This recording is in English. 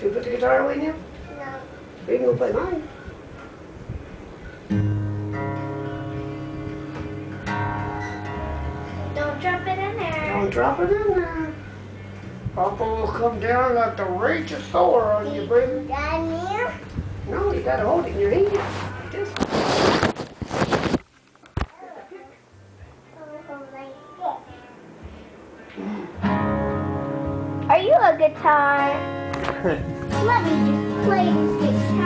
guitar away now? No. You can go play mine. Don't drop it in there. Don't drop it in there. Papa will come down like the rage of Thor on you, baby. Down here? No, you gotta hold it in your hand. Like this. Are you a guitar? Let me just play this guitar.